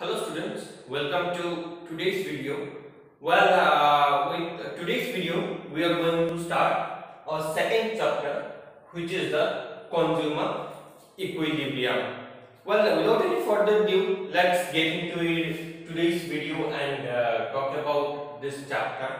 Hello students, welcome to today's video. Well, uh, with today's video, we are going to start our second chapter, which is the consumer equilibrium. Well, without any further ado, let's get into it, today's video and uh, talk about this chapter.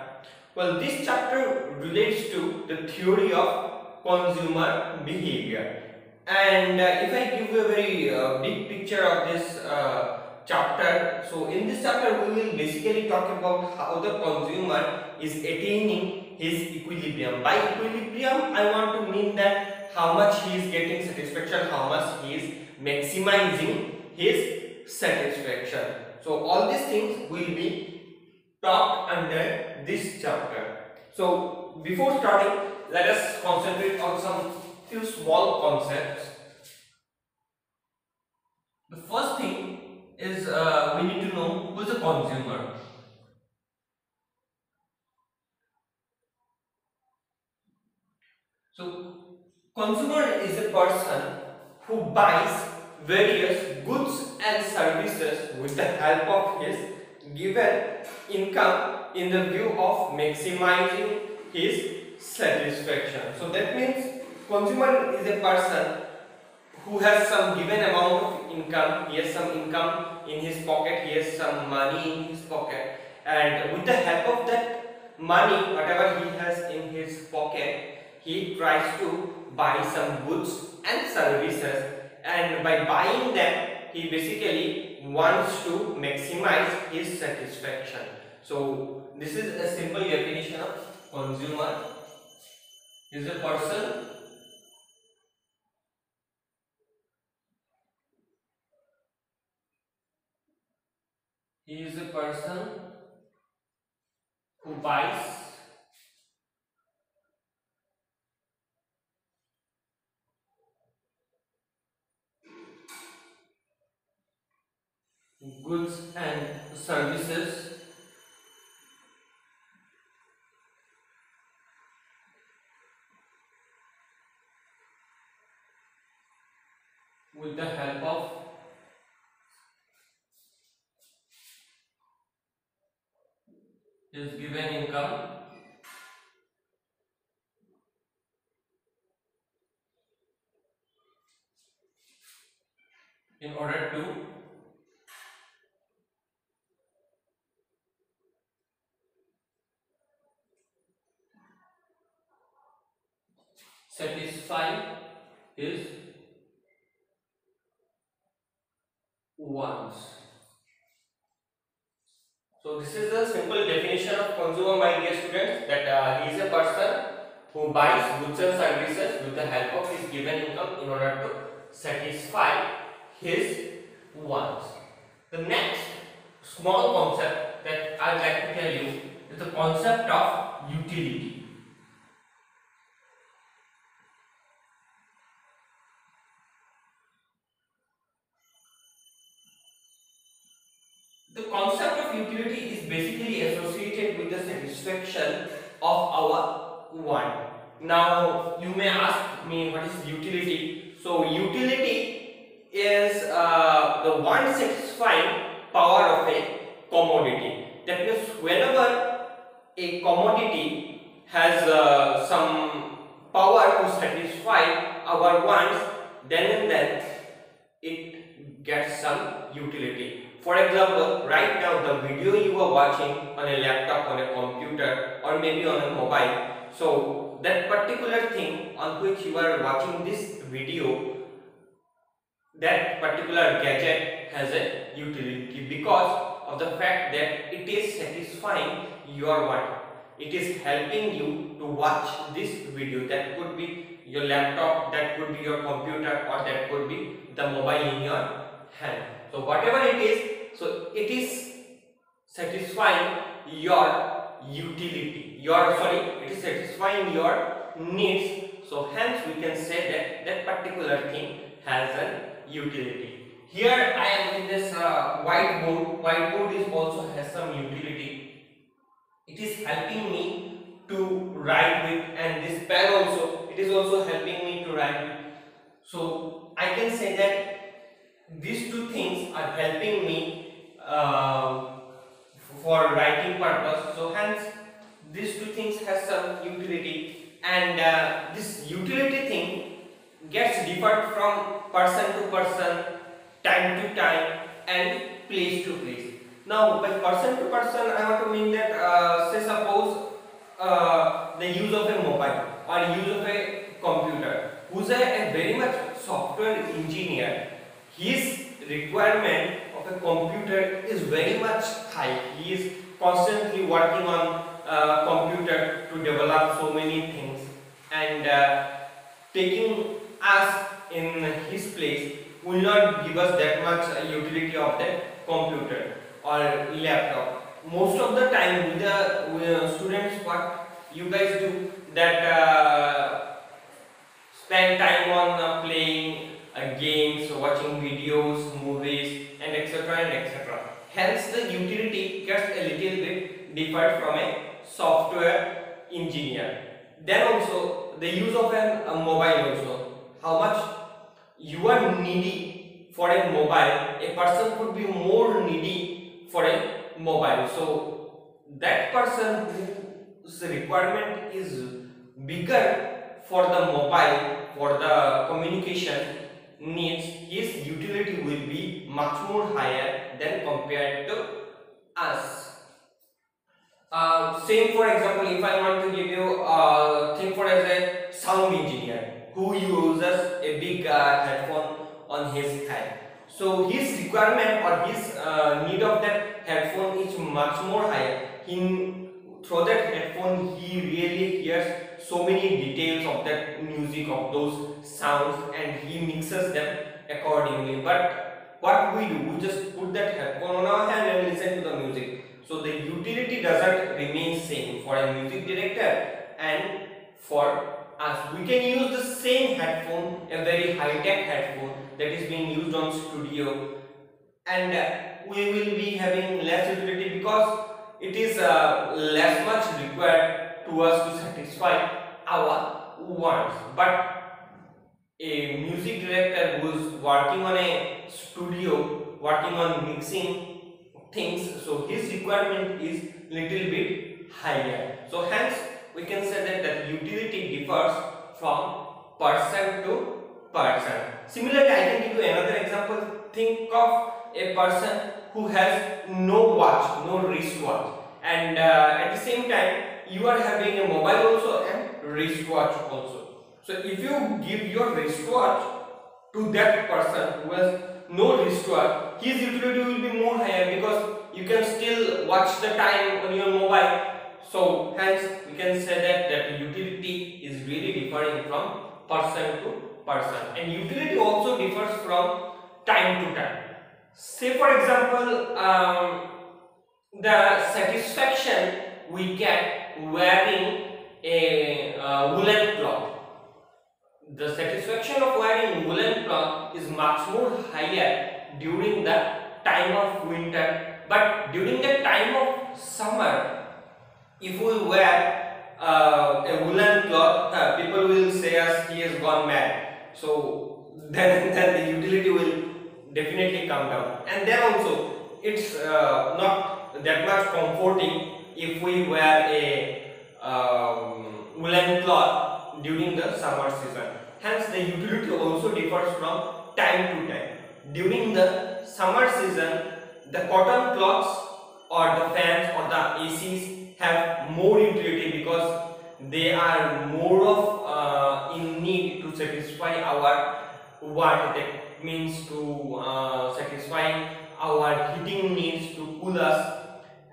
Well, this chapter relates to the theory of consumer behavior. And uh, if I give you a very uh, big picture of this uh, chapter. So in this chapter we will basically talk about how the consumer is attaining his equilibrium. By equilibrium I want to mean that how much he is getting satisfaction, how much he is maximizing his satisfaction. So all these things will be talked under this chapter. So before starting let us concentrate on some few small concepts. The first thing is uh, we need to know who is the consumer. So, consumer is a person who buys various goods and services with the help of his given income in the view of maximizing his satisfaction. So that means consumer is a person who has some given amount of income, he has some income in his pocket, he has some money in his pocket and with the help of that money, whatever he has in his pocket, he tries to buy some goods and services and by buying them, he basically wants to maximize his satisfaction. So, this is a simple definition of consumer is a person He is a person who buys goods and services with the help of is given income in order to satisfy his wants. So this is the simple definition of consumer my dear students that uh, he is a person who buys goods and services with the help of his given income in order to satisfy his wants. The next small concept that I would like to tell you is the concept of utility. The concept of utility is basically associated with the satisfaction of our want. Now, you may ask me what is utility? So, utility is uh, the one satisfying power of a commodity. That means, whenever a commodity has uh, some power to satisfy our wants, then and then it gets some utility. For example, right now the video you are watching on a laptop, on a computer or maybe on a mobile. So that particular thing on which you are watching this video, that particular gadget has a utility because of the fact that it is satisfying your want. It is helping you to watch this video. That could be your laptop, that could be your computer or that could be the mobile in your hand. So whatever it is, so it is satisfying your utility, your sorry, it is satisfying your needs. So hence we can say that that particular thing has an utility. Here I am in this uh, whiteboard. Whiteboard is also has some utility. It is helping me to write with, and this pen also it is also helping me to write. So I can say that these two things are helping me uh, for writing purpose. So hence these two things has some utility. And uh, this utility thing gets different from person to person time to time and place to place. Now by person to person I want to mean that uh, say suppose uh, the use of a mobile or use of a computer who's a, a very much software engineer his requirement of a computer is very much high he is constantly working on uh, computer to develop so many things and uh, taking us in his place will not give us that much utility of the computer or laptop. Most of the time with the with students what you guys do that uh, spend time on uh, playing games, watching videos, movies and etc and etc. Hence the utility gets a little bit different from a software engineer. Then also the use of an, a mobile also. How much you are needy for a mobile, a person could be more needy for a mobile. So that person whose requirement is bigger for the mobile, for the communication needs, his utility will be much more higher than compared to us. Uh, same for example, if I want to give you uh, think for as a sound engineer who uses a big uh, headphone on his head. So his requirement or his uh, need of that headphone is much more higher. In through that headphone, he really hears so many details of that music of those sounds and he mixes them accordingly. But what we do, we just put that headphone on our hand and listen to the music. So the utility doesn't remain same for a music director and for us we can use the same headphone, a very high-tech headphone that is being used on studio and we will be having less utility because it is uh, less much required to us to satisfy our wants. But a music director who is working on a studio, working on mixing things, so his requirement is little bit higher. So hence we can say that the utility differs from person to person. Similarly, I can give you another example. Think of a person who has no watch, no wristwatch and uh, at the same time you are having a mobile also and wristwatch also. So if you give your wristwatch to that person who has no wristwatch, his utility will be more higher because you can still watch the time on your mobile so hence we can say that that utility is really differing from person to person and utility also differs from time to time. Say for example um, the satisfaction we get wearing a uh, woolen cloth. The satisfaction of wearing woolen cloth is much more higher during the time of winter but during the time of summer if we wear uh, a woolen cloth, uh, people will say us he has gone mad. So then, then the utility will definitely come down. And then also it's uh, not that much comforting if we wear a um, woolen cloth during the summer season. Hence the utility also differs from time to time. During the summer season, the cotton cloths or the fans or the ACs have more utility because they are more of uh, in need to satisfy our what that means to uh, satisfy our heating needs to cool us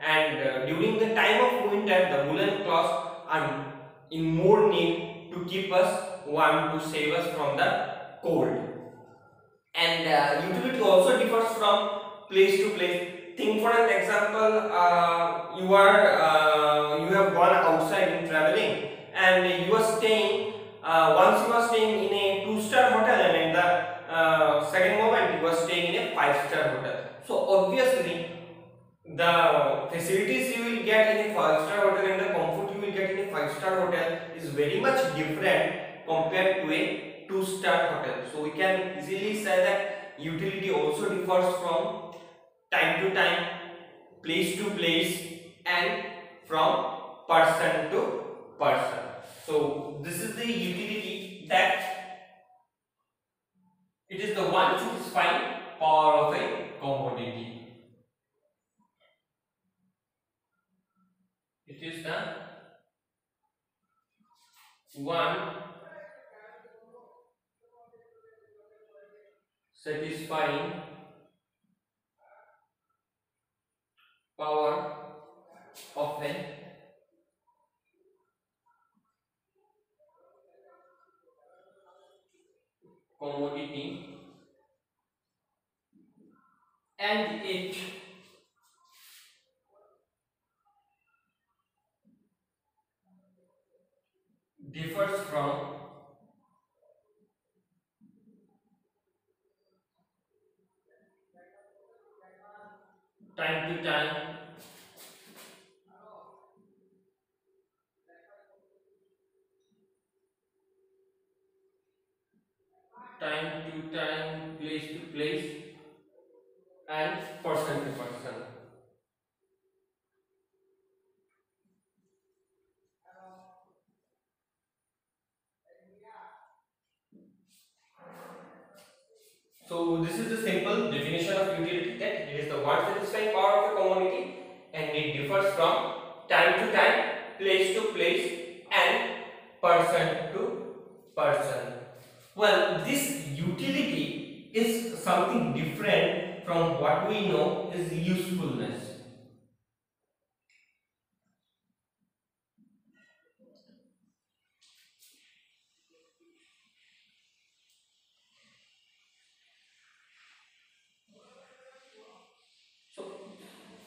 and uh, during the time of winter the woolen cloths are in more need to keep us warm to save us from the cold. And uh, utility also differs from place to place. Think for an example uh, you are uh, you have gone outside in traveling and you are staying uh, once you are staying in a two star hotel and in the uh, second moment you are staying in a five star hotel. So obviously the facilities you will get in a five star hotel and the comfort you will get in a five star hotel is very much different compared to a two star hotel so we can easily say that utility also differs from time to time, place to place and from person to person. So this is the utility that it is the one satisfying power of a commodity. It is the one. Satisfying power of a commodity and it differs from time to time. Time to time place to place and person to person So this is the simple definition of utility that it is the one satisfying power of a commodity and it differs from time to time, place to place and person to person. Well, this utility is something different from what we know is usefulness.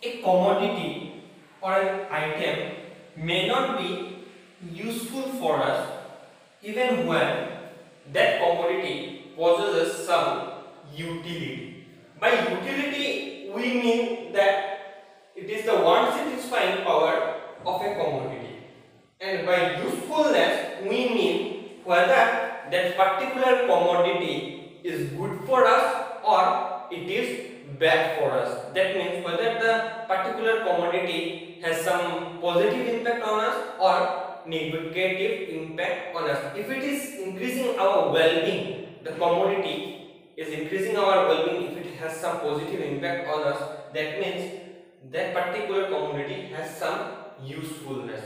A commodity or an item may not be useful for us even when that commodity possesses some utility. By utility, we mean that it is the one satisfying power of a commodity. And by usefulness, we mean whether that particular commodity is good for us or it is bad for us. That means whether the particular commodity has some positive impact on us or negative impact on us. If it is increasing our well-being, the commodity is increasing our well-being if it has some positive impact on us, that means that particular commodity has some usefulness.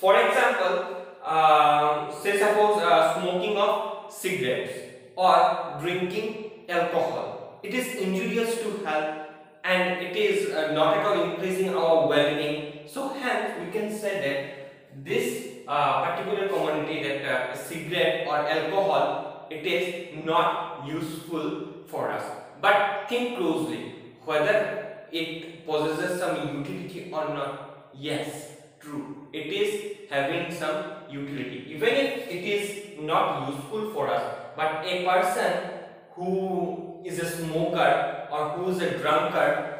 For example, uh, say suppose uh, smoking of cigarettes or drinking alcohol it is injurious to health and it is uh, not at all increasing our well-being. So hence we can say that this uh, particular commodity that uh, cigarette or alcohol it is not useful for us. But think closely whether it possesses some utility or not. Yes, true. It is having some utility. Even if it is not useful for us, but a person who is a smoker or who is a drunkard,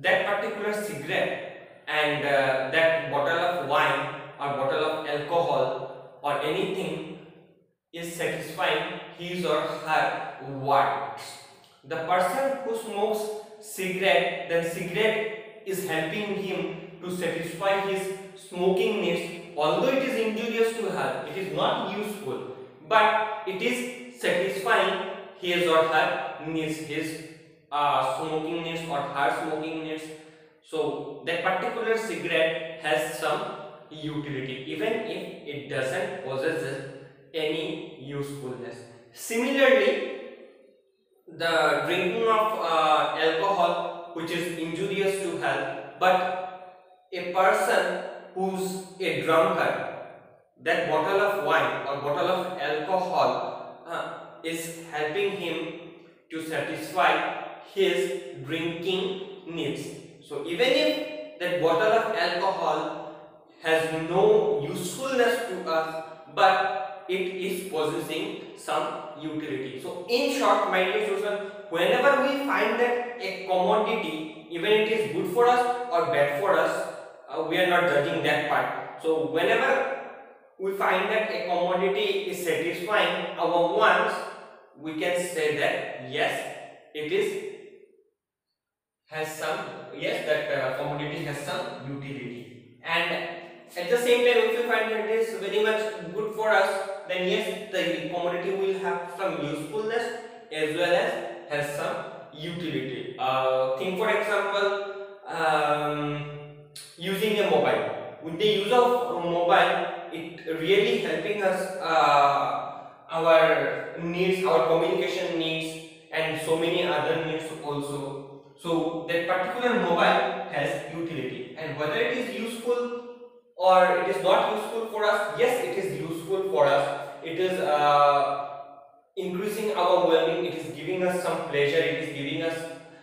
that particular cigarette and uh, that bottle of wine or bottle of alcohol or anything is satisfying his or her wants. The person who smokes cigarette, then cigarette is helping him to satisfy his smoking needs. Although it is injurious to health, it is not useful, but it is satisfying his or her needs, his uh, smoking needs or her smoking needs. So that particular cigarette has some utility even if it doesn't possess any usefulness. Similarly, the drinking of uh, alcohol which is injurious to health but a person who's a drunkard that bottle of wine or bottle of alcohol uh, is helping him to satisfy his drinking needs. So even if that bottle of alcohol has no usefulness to us but it is possessing some utility. So in short my dear students, whenever we find that a commodity even it is good for us or bad for us uh, we are not judging that part. So whenever we find that a commodity is satisfying our wants we can say that yes it is has some yes that uh, commodity has some utility. And at the same time if you find that it is very much good for us then yes the commodity will have some usefulness as well as has some utility. Uh, think for example um, using a mobile. With the use of mobile it really helping us uh, our needs our communication needs and so many other needs also so that particular mobile has utility and whether it is useful or it is not useful for us. Yes it is useful for us. It is uh, increasing our well-being. It is giving us some pleasure. It is giving us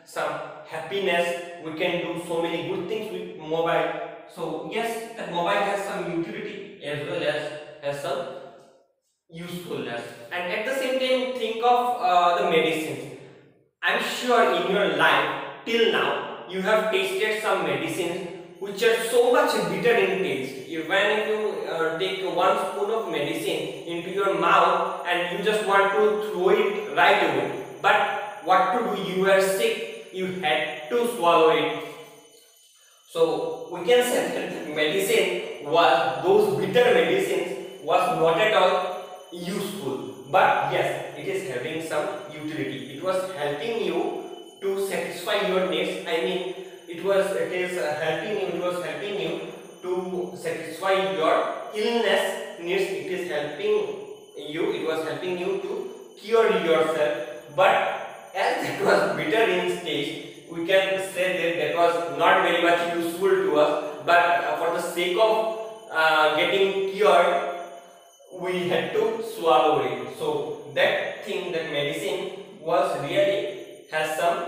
some happiness. We can do so many good things with mobile. So yes that mobile has some utility as well as has some usefulness. And at the same time think of uh, the medicines. I'm sure in your life till now you have tasted some medicines which are so much bitter in taste. If you uh, take one spoon of medicine into your mouth and you just want to throw it right away. But what to do? You were sick, you had to swallow it. So we can say that medicine was those bitter medicines was not at all useful. But yes, it is having some utility. It was helping you to satisfy your needs. I mean it was it is uh, helping you it was helping you to satisfy your illness needs it is helping you it was helping you to cure yourself but as it was bitter in stage we can say that that was not very much useful to us but for the sake of uh, getting cured we had to swallow it so that thing that medicine was really has some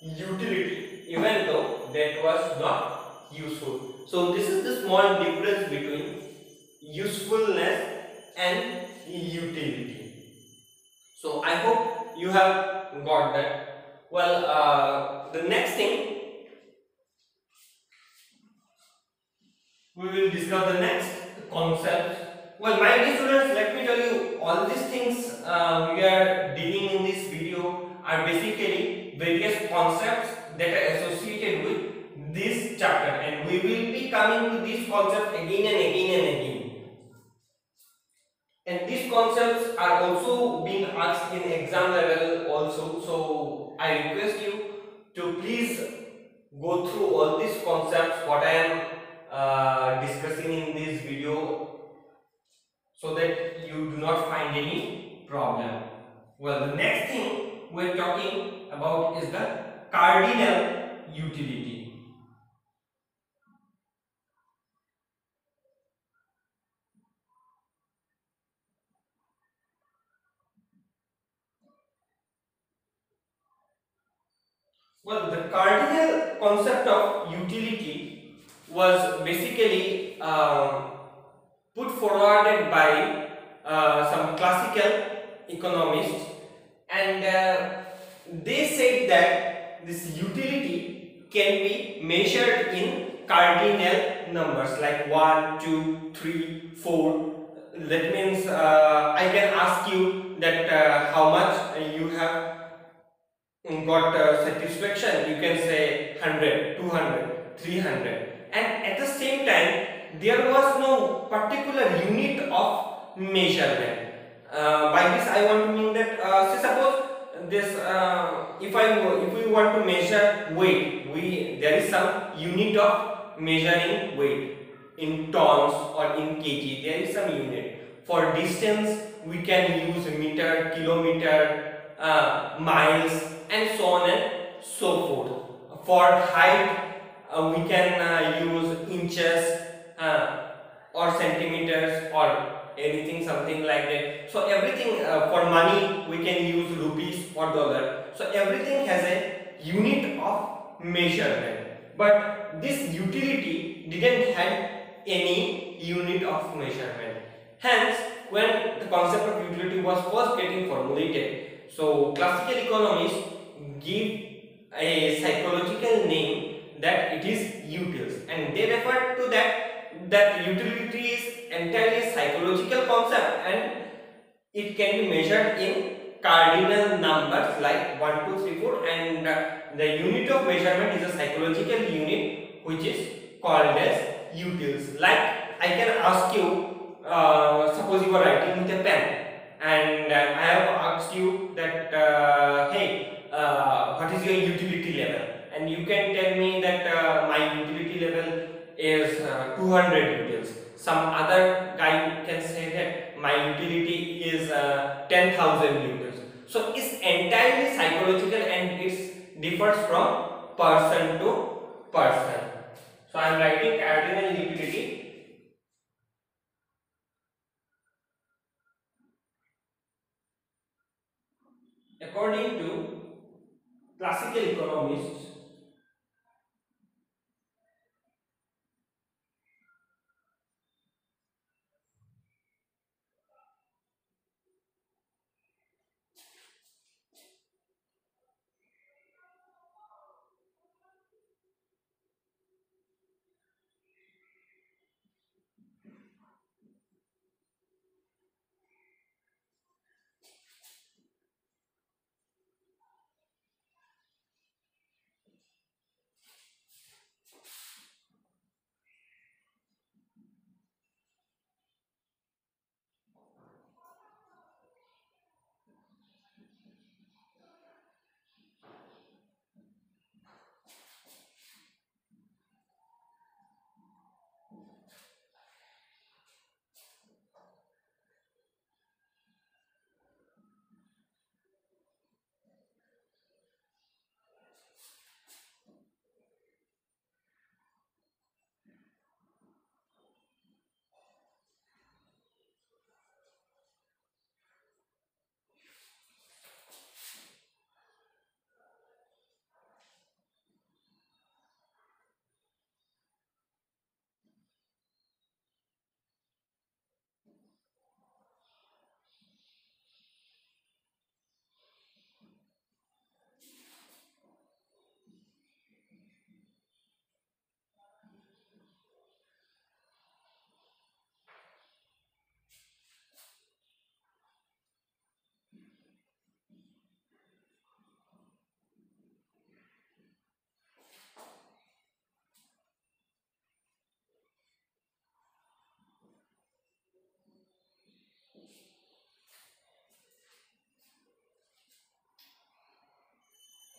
utility even though that was not useful. So this is the small difference between usefulness and utility. So I hope you have got that. Well, uh, the next thing we will discuss the next concept. Well, my dear students, let me tell you, all these things uh, we are dealing in this video are basically various concepts that are associated with this chapter and we will coming to this concept again and again and again. And these concepts are also being asked in exam level also. So I request you to please go through all these concepts what I am uh, discussing in this video so that you do not find any problem. Well, the next thing we're talking about is the cardinal utility. Well, the cardinal concept of utility was basically um, put forwarded by uh, some classical economists and uh, they said that this utility can be measured in cardinal numbers like 1, 2, 3, 4. That means uh, I can ask you that uh, how much you have got uh, satisfaction. You can say 100, 200, 300. And at the same time, there was no particular unit of measurement. Uh, by this I want to mean that, uh, say suppose this uh, if I if we want to measure weight we there is some unit of measuring weight in tons or in kg there is some unit for distance we can use meter kilometer uh, miles and so on and so forth. For height uh, we can uh, use inches uh, or centimeters or anything something like that. So everything uh, for money we can use rupees or dollar. So everything has a unit of measurement. But this utility didn't have any unit of measurement. Hence when the concept of utility was first getting formulated so classical economists give a psychological name that it is utils and they refer to that that utility is entirely psychological concept and it can be measured in cardinal numbers like 1, 2, 3, 4 and the unit of measurement is a psychological unit which is called as utils. Like I can ask you, uh, suppose you are writing with a pen and uh, I have asked you that uh, hey, uh, what is your utility level and you can tell me that uh, my utility level is uh, 200 utils. Some other guy can say that my utility is uh, 10,000 utils. So it's entirely psychological and it differs from person to person. So I am writing cardinal utility according to classical economists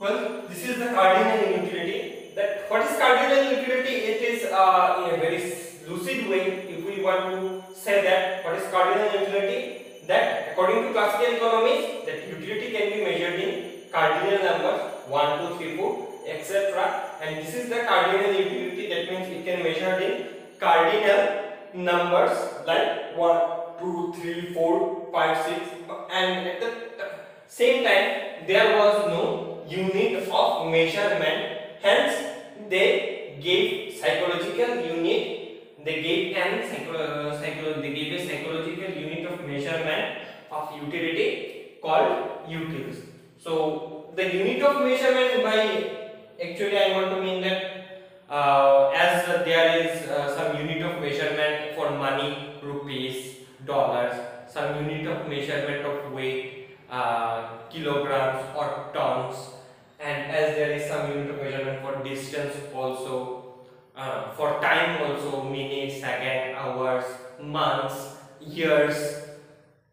Well, this is the cardinal inutility. That what is cardinal inutility? It is uh, in a very lucid way. If we want to say that what is cardinal inutility, that according to classical economics, that utility can be measured in cardinal numbers 1, 2, 3, 4, etc. And this is the cardinal utility. That means it can measure in cardinal numbers like 1, 2, 3, 4, 5, 6, and at the same time there was no unit of measurement. Hence they gave psychological unit. They gave an psycho, they gave a psychological unit of measurement of utility called utils so the unit of measurement by actually i want to mean that uh, as there is uh, some unit of measurement for money rupees dollars some unit of measurement of weight uh, kilograms or tons and as there is some unit of measurement for distance also uh, for time also minutes second hours months years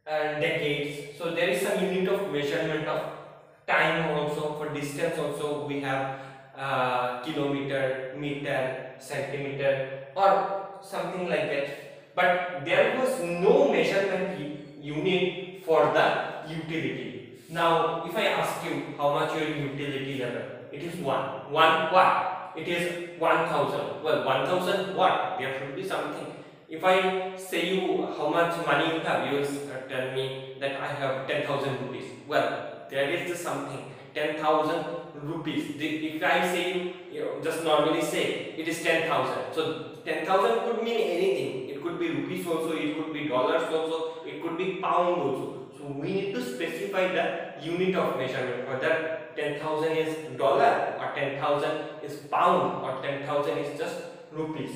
and decades. So there is some unit of measurement of time also. For distance also we have uh, kilometer meter centimeter or something like that. But there was no measurement unit for the utility now, if I ask you how much your utility level, it is 1. 1 what? It is 1000. Well, 1000 what? There should be something. If I say you how much money you have, you will uh, tell me that I have 10,000 rupees. Well, there is just something. 10,000 rupees. If I say, you know, just normally say it is 10,000. So 10,000 could mean anything. It could be rupees also, it could be dollars also, it could be pound also. So we need to specify the unit of measurement. Whether 10,000 is dollar or 10,000 is pound or 10,000 is just rupees.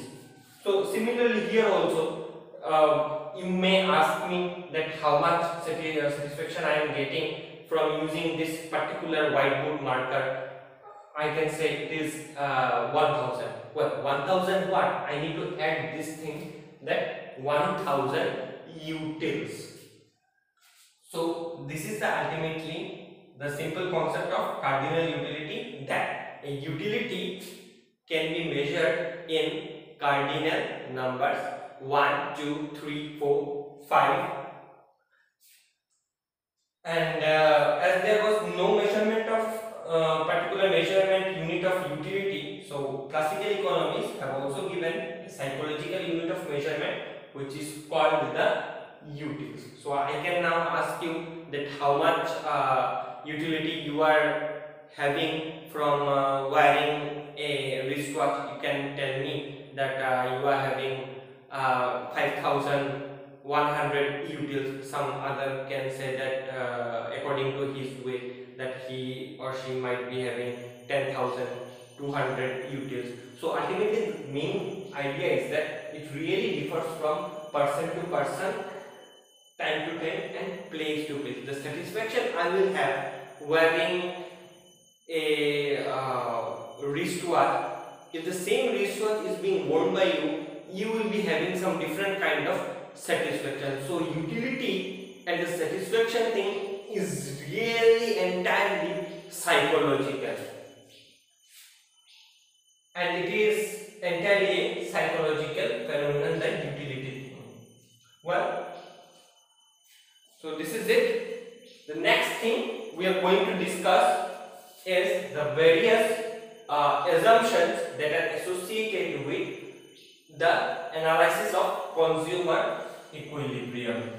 So similarly here also uh, you may ask me that how much uh, satisfaction I am getting from using this particular whiteboard marker. I can say it is uh, 1000 well 1000 what? I need to add this thing that 1000 utils so this is the ultimately the simple concept of cardinal utility that a utility can be measured in cardinal numbers 1, 2, 3, 4, 5 and uh, as there was no measurement of uh, particular measurement unit of utility so classical economists have also given psychological unit of measurement which is called the utils so i can now ask you that how much uh, utility you are having from uh, wearing a wristwatch. You can tell me that uh, you are having uh, 5100 utils. Some other can say that uh, according to his way that he or she might be having 10200 utils. So ultimately the main idea is that it really differs from person to person time to time and place to place the satisfaction i will have wearing a uh, wristwatch, if the same wristwatch is being worn by you, you will be having some different kind of satisfaction. So utility and the satisfaction thing is really entirely psychological. And it is entirely a psychological phenomenon that utility Well, so this is it. The next thing we are going to discuss is the various uh, assumptions that are associated with the analysis of consumer equilibrium.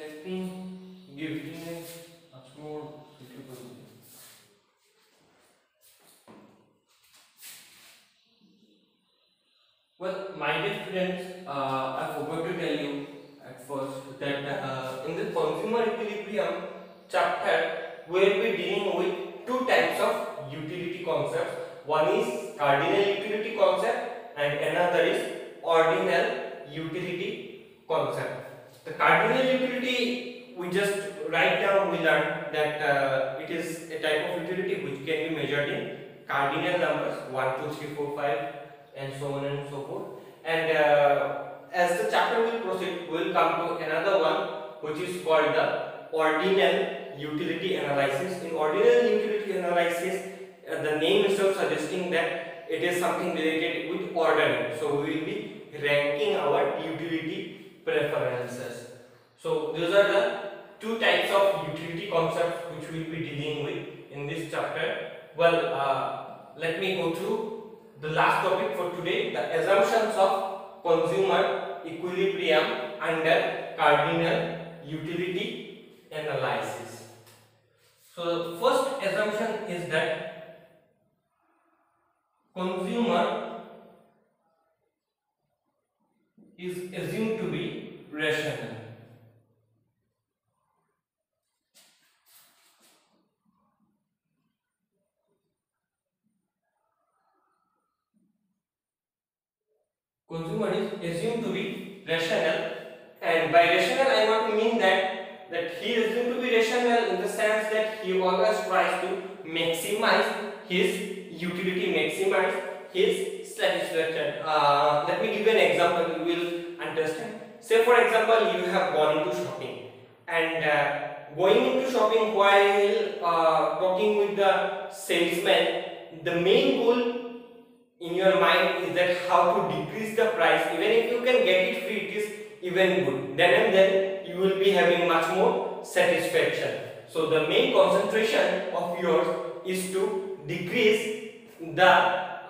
let me give it in a much more suitable way. Well, my dear friends, uh, I forgot to tell you at first that uh, in the consumer equilibrium chapter, we will be dealing with two types of utility concepts. One is cardinal utility concept and another is ordinal utility concept. The cardinal utility we just write down we learned that uh, it is a type of utility which can be measured in cardinal numbers 1, 2, 3, 4, 5 and so on and so forth. And uh, as the chapter will proceed, we will come to another one which is called the ordinal utility analysis. In ordinal utility analysis, uh, the name itself suggesting that it is something related with ordering. So we will be ranking our utility preferences. So these are the two types of utility concepts which we will be dealing with in this chapter. Well, uh, let me go through the last topic for today, the assumptions of consumer equilibrium under cardinal utility analysis. So the first assumption is that consumer is assumed to be rational. Consumer is assumed to be rational and by rational I want to mean that that he is assumed to be rational in the sense that he always tries to maximize his utility, maximize his satisfaction. Uh, let me give you an example, you will understand. Say for example, you have gone into shopping and uh, going into shopping while uh, talking with the salesman the main goal in your mind is that how to decrease the price. Even if you can get it free it is even good. Then and then you will be having much more satisfaction. So the main concentration of yours is to decrease the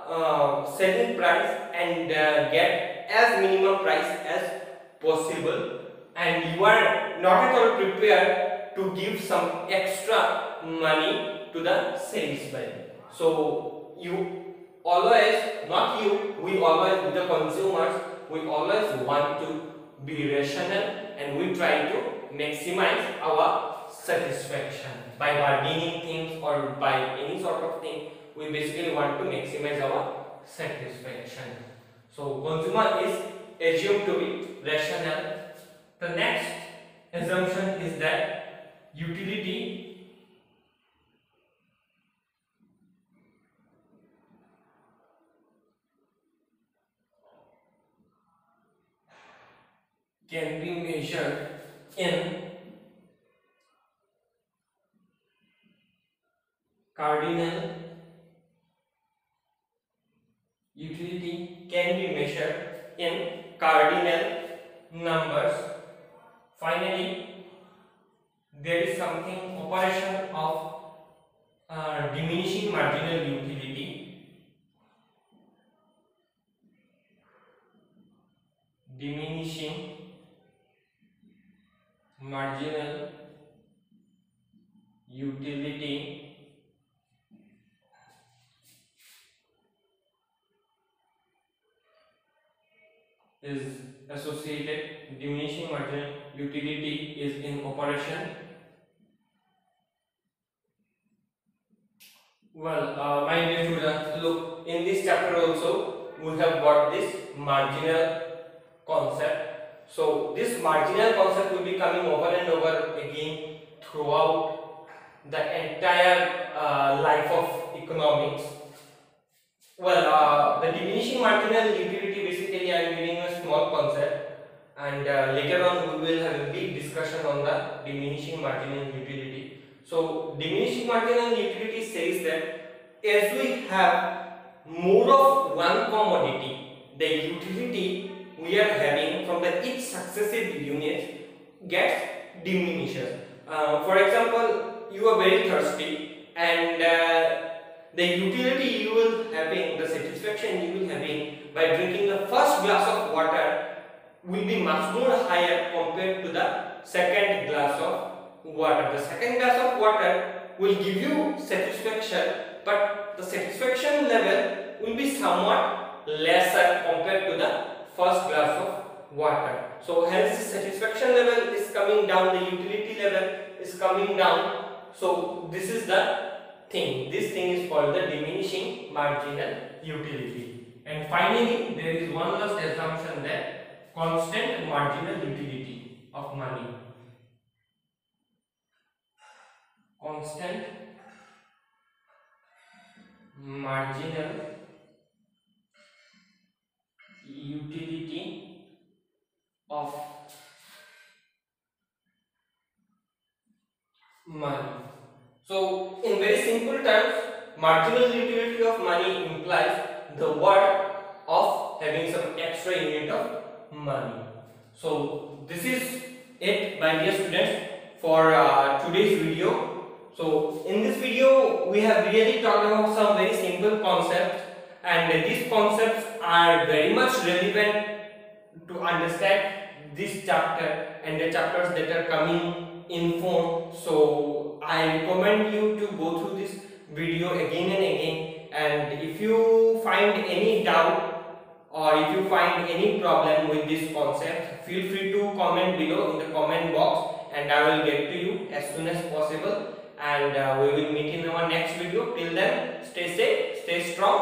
uh, selling price and uh, get as minimum price as possible. And you are not at all prepared to give some extra money to the salesman. So you always not you we always the consumers we always want to be rational and we try to maximize our satisfaction. By bargaining things or by any sort of thing we basically want to maximize our satisfaction. So consumer is assumed to be rational. The next assumption is that utility can be measured in cardinal utility can be measured in cardinal numbers finally there is something operation of uh, diminishing marginal utility diminishing marginal utility is associated diminishing marginal utility is in operation. Well uh, my dear students look in this chapter also we have got this marginal concept so this marginal concept will be coming over and over again throughout the entire uh, life of economics. Well, uh, the diminishing marginal utility basically I am giving a small concept and uh, later on we will have a big discussion on the diminishing marginal utility. So diminishing marginal utility says that as we have more of one commodity, the utility we are having from the each successive unit gets diminishes. Uh, for example, you are very thirsty and uh, the utility you will having, the satisfaction you will having by drinking the first glass of water will be much more higher compared to the second glass of water. The second glass of water will give you satisfaction but the satisfaction level will be somewhat lesser compared to the first glass of water. So hence the satisfaction level is coming down, the utility level is coming down. So this is the thing. This thing is called the diminishing marginal utility. And finally, there is one last assumption that constant marginal utility of money. Constant marginal utility of money. So, in very simple terms, marginal utility of money implies the worth of having some extra unit of money. So, this is it my dear students for uh, today's video. So, in this video, we have really talked about some very simple concepts and these concepts are very much relevant to understand this chapter and the chapters that are coming in form. So i recommend you to go through this video again and again. And if you find any doubt or if you find any problem with this concept feel free to comment below in the comment box and i will get to you as soon as possible. And uh, we will meet in our next video. Till then stay safe stay strong